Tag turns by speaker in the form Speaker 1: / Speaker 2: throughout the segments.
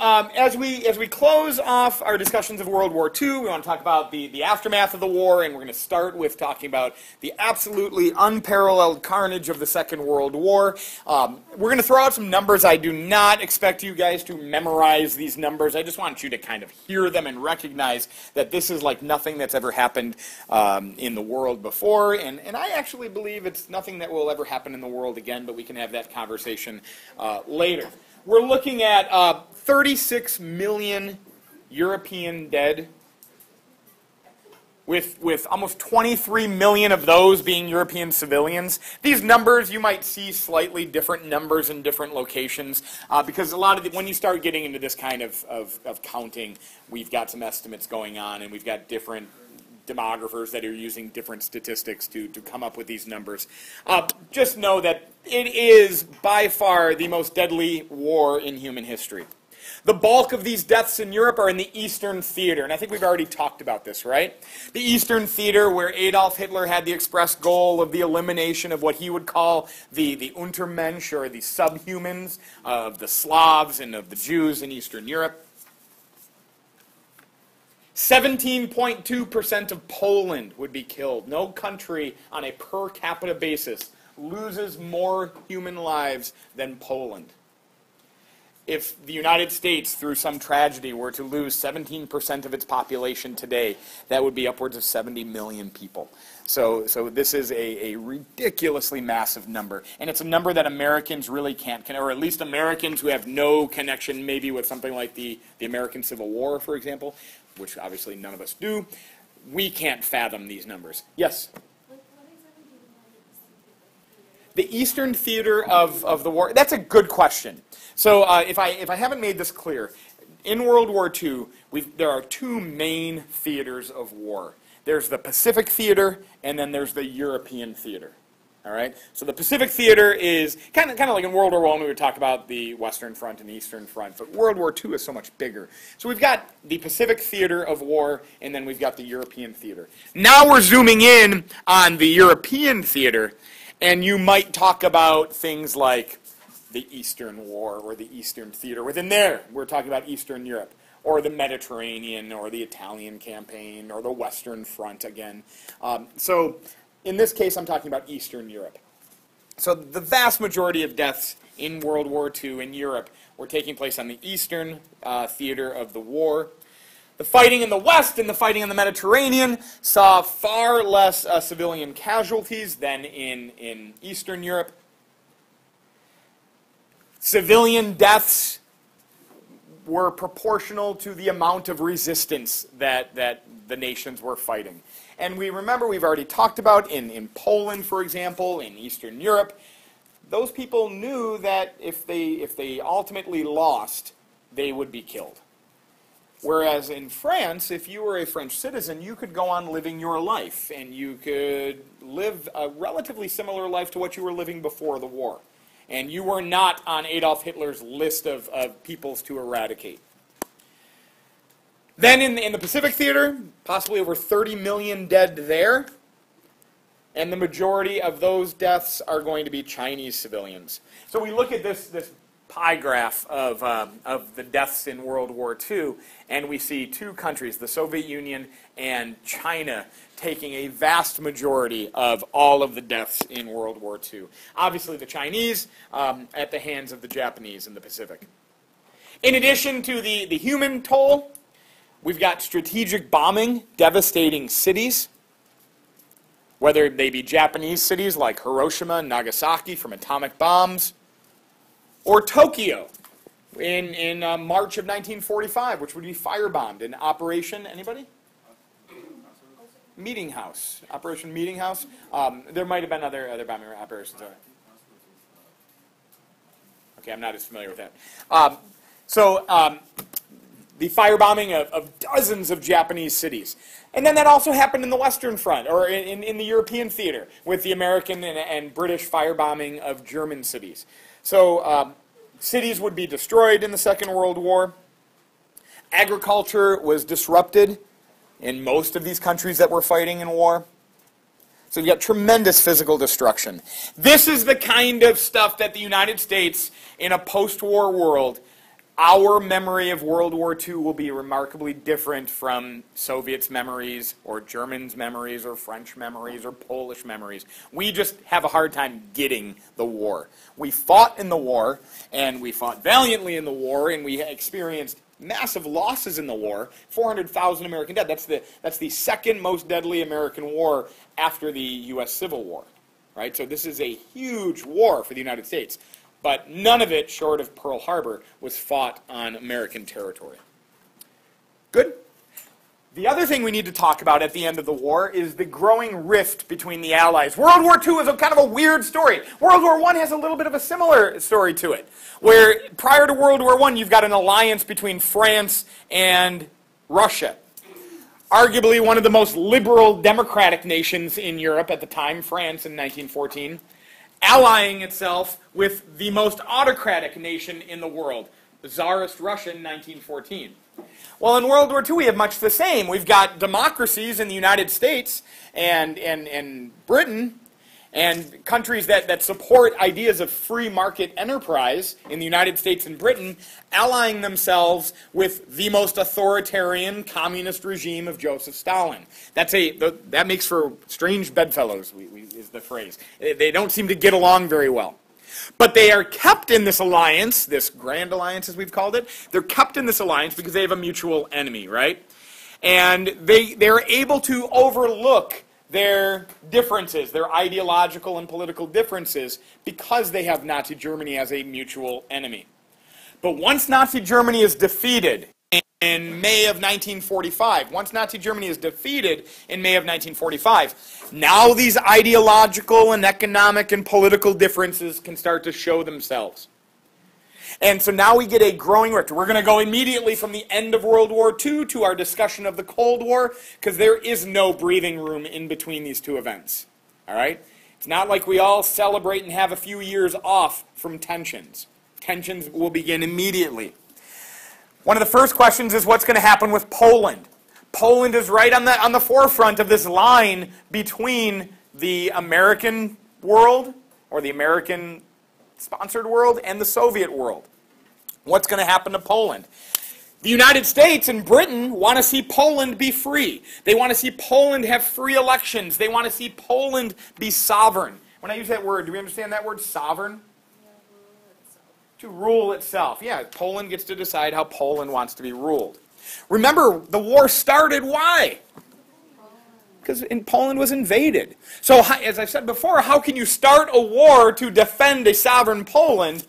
Speaker 1: um, as we as we close off our discussions of World War II, we want to talk about the, the aftermath of the war, and we're going to start with talking about the absolutely unparalleled carnage of the Second World War. Um, we're going to throw out some numbers. I do not expect you guys to memorize these numbers. I just want you to kind of hear them and recognize that this is like nothing that's ever happened um, in the world before, and and I actually believe it's nothing that will ever happen in the world again. But we can have that conversation uh, later. We're looking at uh, 36 million European dead, with, with almost 23 million of those being European civilians. These numbers, you might see slightly different numbers in different locations, uh, because a lot of the, when you start getting into this kind of, of, of counting, we've got some estimates going on, and we've got different demographers that are using different statistics to, to come up with these numbers. Uh, just know that it is by far the most deadly war in human history. The bulk of these deaths in Europe are in the Eastern Theater, and I think we've already talked about this, right? The Eastern Theater, where Adolf Hitler had the express goal of the elimination of what he would call the, the Untermensch, or the subhumans, of the Slavs and of the Jews in Eastern Europe. 17.2% of Poland would be killed. No country on a per capita basis loses more human lives than Poland. If the United States, through some tragedy, were to lose 17% of its population today, that would be upwards of 70 million people. So, so this is a, a ridiculously massive number. And it's a number that Americans really can't, or at least Americans who have no connection maybe with something like the, the American Civil War, for example, which obviously none of us do, we can't fathom these numbers. Yes? The Eastern Theater of, of the War, that's a good question. So uh, if, I, if I haven't made this clear, in World War II, there are two main theaters of war. There's the Pacific Theater, and then there's the European Theater. All right. So the Pacific Theater is kind of kind of like in World War One we would talk about the Western Front and Eastern Front, but World War Two is so much bigger. So we've got the Pacific Theater of war, and then we've got the European Theater. Now we're zooming in on the European Theater, and you might talk about things like the Eastern War or the Eastern Theater. Within there, we're talking about Eastern Europe or the Mediterranean or the Italian campaign or the Western Front again. Um, so in this case, I'm talking about Eastern Europe. So the vast majority of deaths in World War II in Europe were taking place on the eastern uh, theater of the war. The fighting in the West and the fighting in the Mediterranean saw far less uh, civilian casualties than in, in Eastern Europe. Civilian deaths were proportional to the amount of resistance that, that the nations were fighting. And we remember we've already talked about in, in Poland, for example, in Eastern Europe, those people knew that if they, if they ultimately lost, they would be killed. Whereas in France, if you were a French citizen, you could go on living your life and you could live a relatively similar life to what you were living before the war. And you were not on Adolf Hitler's list of, of peoples to eradicate. Then in the, in the Pacific Theater, possibly over 30 million dead there. And the majority of those deaths are going to be Chinese civilians. So we look at this, this pie graph of, um, of the deaths in World War II, and we see two countries, the Soviet Union and China, taking a vast majority of all of the deaths in World War II. Obviously, the Chinese um, at the hands of the Japanese in the Pacific. In addition to the, the human toll, We've got strategic bombing devastating cities, whether they be Japanese cities like Hiroshima and Nagasaki from atomic bombs, or Tokyo in, in uh, March of 1945, which would be firebombed in Operation, anybody? Meeting House, Operation Meeting House. Um, there might have been other, other bombing operations. Okay, I'm not as familiar with that. Um, so um, the firebombing of, of dozens of Japanese cities. And then that also happened in the Western Front, or in, in the European theater, with the American and, and British firebombing of German cities. So um, cities would be destroyed in the Second World War. Agriculture was disrupted in most of these countries that were fighting in war. So you got tremendous physical destruction. This is the kind of stuff that the United States, in a post-war world, our memory of World War II will be remarkably different from Soviets' memories, or Germans' memories, or French memories, or Polish memories. We just have a hard time getting the war. We fought in the war, and we fought valiantly in the war, and we experienced massive losses in the war 400,000 American dead. That's the, that's the second most deadly American war after the U.S. Civil War. Right? So this is a huge war for the United States but none of it, short of Pearl Harbor, was fought on American territory. Good? The other thing we need to talk about at the end of the war is the growing rift between the Allies. World War II is a kind of a weird story. World War I has a little bit of a similar story to it, where prior to World War I, you've got an alliance between France and Russia. Arguably one of the most liberal democratic nations in Europe at the time, France in 1914 allying itself with the most autocratic nation in the world, the Tsarist Russia in 1914. Well, in World War II, we have much the same. We've got democracies in the United States and, and, and Britain and countries that, that support ideas of free market enterprise in the United States and Britain allying themselves with the most authoritarian communist regime of Joseph Stalin. That's a, that makes for strange bedfellows, we, we, is the phrase. They don't seem to get along very well. But they are kept in this alliance, this grand alliance as we've called it, they're kept in this alliance because they have a mutual enemy, right? And they, they're able to overlook their differences, their ideological and political differences, because they have Nazi Germany as a mutual enemy. But once Nazi Germany is defeated in May of 1945, once Nazi Germany is defeated in May of 1945, now these ideological and economic and political differences can start to show themselves. And so now we get a growing rift. We're going to go immediately from the end of World War II to our discussion of the Cold War because there is no breathing room in between these two events. All right? It's not like we all celebrate and have a few years off from tensions. Tensions will begin immediately. One of the first questions is what's going to happen with Poland? Poland is right on the, on the forefront of this line between the American world or the American sponsored world and the Soviet world. What's going to happen to Poland? The United States and Britain want to see Poland be free. They want to see Poland have free elections. They want to see Poland be sovereign. When I use that word, do we understand that word, sovereign? to rule itself. Yeah, Poland gets to decide how Poland wants to be ruled. Remember, the war started why? Because Poland was invaded. So, as I've said before, how can you start a war to defend a sovereign Poland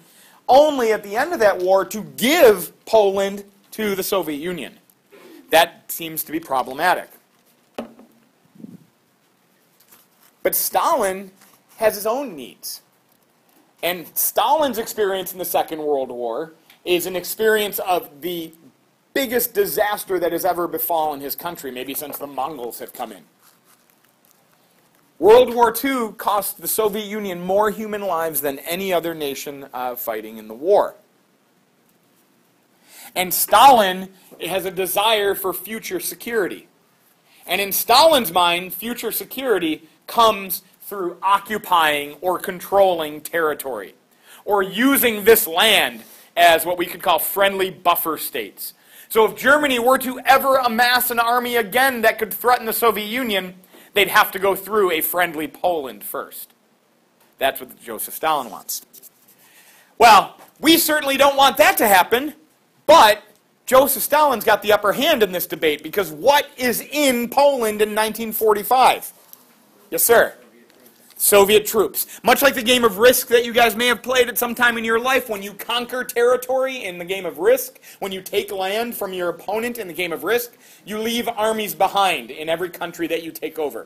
Speaker 1: only at the end of that war to give Poland to the Soviet Union? That seems to be problematic. But Stalin has his own needs. And Stalin's experience in the Second World War is an experience of the biggest disaster that has ever befallen his country, maybe since the Mongols have come in. World War II cost the Soviet Union more human lives than any other nation uh, fighting in the war. And Stalin has a desire for future security. And in Stalin's mind, future security comes through occupying or controlling territory, or using this land as what we could call friendly buffer states. So if Germany were to ever amass an army again that could threaten the Soviet Union, they'd have to go through a friendly Poland first. That's what Joseph Stalin wants. Well, we certainly don't want that to happen, but Joseph Stalin's got the upper hand in this debate because what is in Poland in 1945? Yes, sir. Soviet troops. Much like the game of Risk that you guys may have played at some time in your life, when you conquer territory in the game of Risk, when you take land from your opponent in the game of Risk, you leave armies behind in every country that you take over.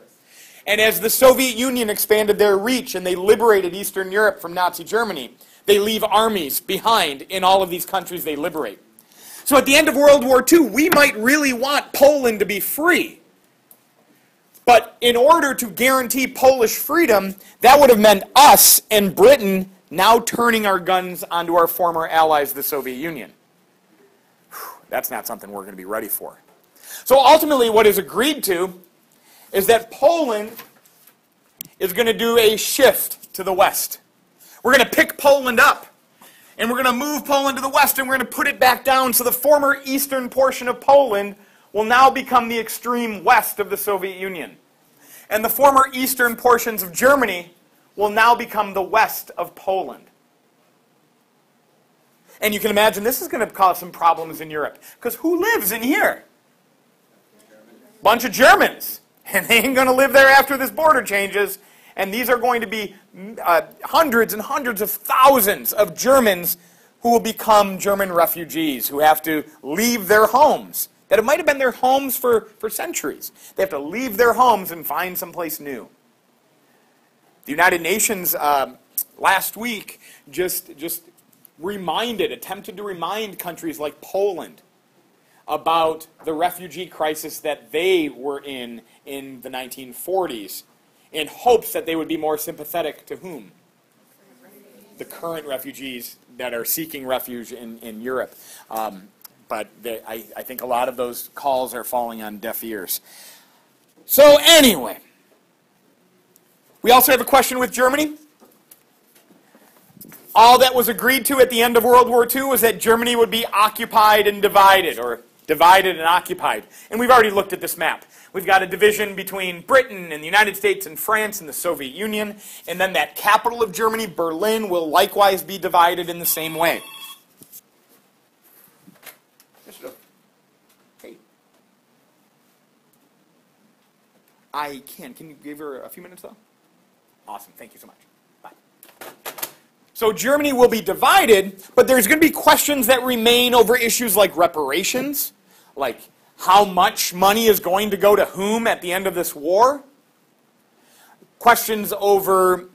Speaker 1: And as the Soviet Union expanded their reach and they liberated Eastern Europe from Nazi Germany, they leave armies behind in all of these countries they liberate. So at the end of World War II, we might really want Poland to be free. But in order to guarantee Polish freedom, that would have meant us and Britain now turning our guns onto our former allies, the Soviet Union. That's not something we're going to be ready for. So ultimately, what is agreed to is that Poland is going to do a shift to the west. We're going to pick Poland up. And we're going to move Poland to the west and we're going to put it back down so the former eastern portion of Poland will now become the extreme west of the Soviet Union. And the former eastern portions of Germany will now become the west of Poland. And you can imagine this is going to cause some problems in Europe. Because who lives in here? Bunch of Germans. And they ain't going to live there after this border changes. And these are going to be uh, hundreds and hundreds of thousands of Germans who will become German refugees, who have to leave their homes. That it might have been their homes for, for centuries. They have to leave their homes and find someplace new. The United Nations uh, last week just, just reminded, attempted to remind countries like Poland about the refugee crisis that they were in in the 1940s in hopes that they would be more sympathetic to whom? The current refugees that are seeking refuge in, in Europe. Um, but they, I, I think a lot of those calls are falling on deaf ears. So, anyway, we also have a question with Germany. All that was agreed to at the end of World War II was that Germany would be occupied and divided, or divided and occupied. And we've already looked at this map. We've got a division between Britain and the United States and France and the Soviet Union. And then that capital of Germany, Berlin, will likewise be divided in the same way. I can. Can you give her a few minutes, though? Awesome. Thank you so much. Bye. So Germany will be divided, but there's going to be questions that remain over issues like reparations, like how much money is going to go to whom at the end of this war. Questions over,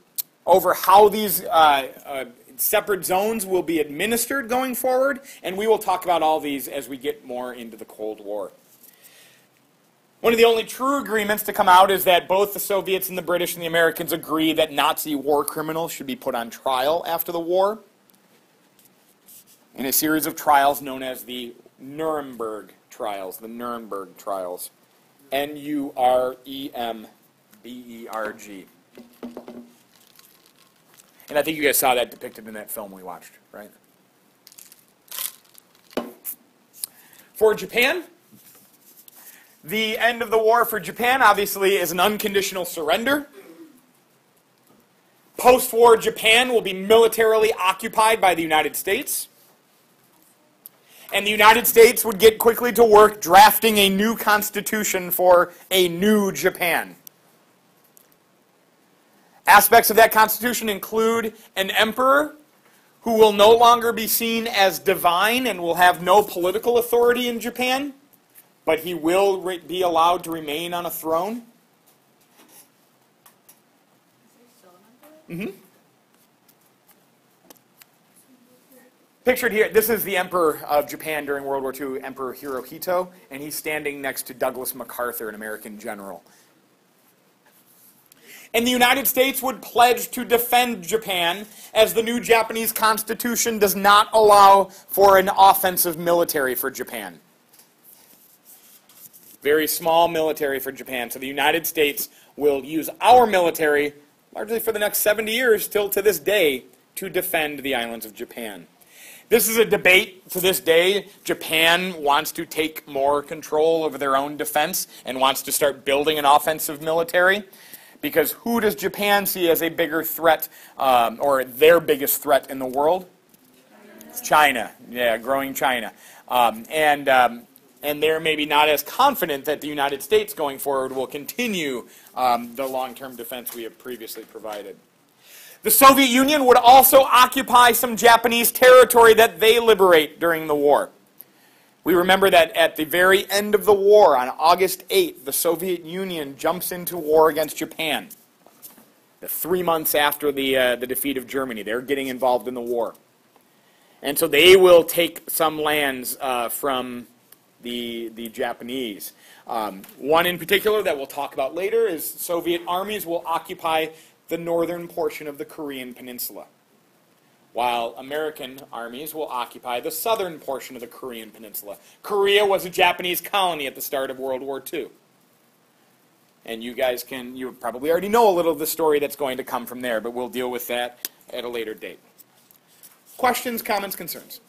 Speaker 1: over how these uh, uh, separate zones will be administered going forward, and we will talk about all these as we get more into the Cold War. One of the only true agreements to come out is that both the Soviets and the British and the Americans agree that Nazi war criminals should be put on trial after the war in a series of trials known as the Nuremberg trials, the Nuremberg trials. N U R E M B E R G. And I think you guys saw that depicted in that film we watched, right? For Japan, the end of the war for Japan obviously is an unconditional surrender. Post war Japan will be militarily occupied by the United States and the United States would get quickly to work drafting a new constitution for a new Japan. Aspects of that constitution include an emperor who will no longer be seen as divine and will have no political authority in Japan, but he will be allowed to remain on a throne. Mm-hmm. Pictured here, this is the Emperor of Japan during World War II, Emperor Hirohito, and he's standing next to Douglas MacArthur, an American general. And the United States would pledge to defend Japan as the new Japanese constitution does not allow for an offensive military for Japan. Very small military for Japan. So the United States will use our military largely for the next 70 years, till to this day, to defend the islands of Japan. This is a debate to this day. Japan wants to take more control over their own defense and wants to start building an offensive military. Because who does Japan see as a bigger threat, um, or their biggest threat in the world? It's China. Yeah, growing China. Um, and, um, and they're maybe not as confident that the United States going forward will continue um, the long term defense we have previously provided. The Soviet Union would also occupy some Japanese territory that they liberate during the war. We remember that at the very end of the war, on August 8th, the Soviet Union jumps into war against Japan. The three months after the, uh, the defeat of Germany, they're getting involved in the war. And so they will take some lands uh, from the, the Japanese. Um, one in particular that we'll talk about later is Soviet armies will occupy the northern portion of the Korean peninsula, while American armies will occupy the southern portion of the Korean peninsula. Korea was a Japanese colony at the start of World War II. And you guys can, you probably already know a little of the story that's going to come from there, but we'll deal with that at a later date. Questions, comments, concerns?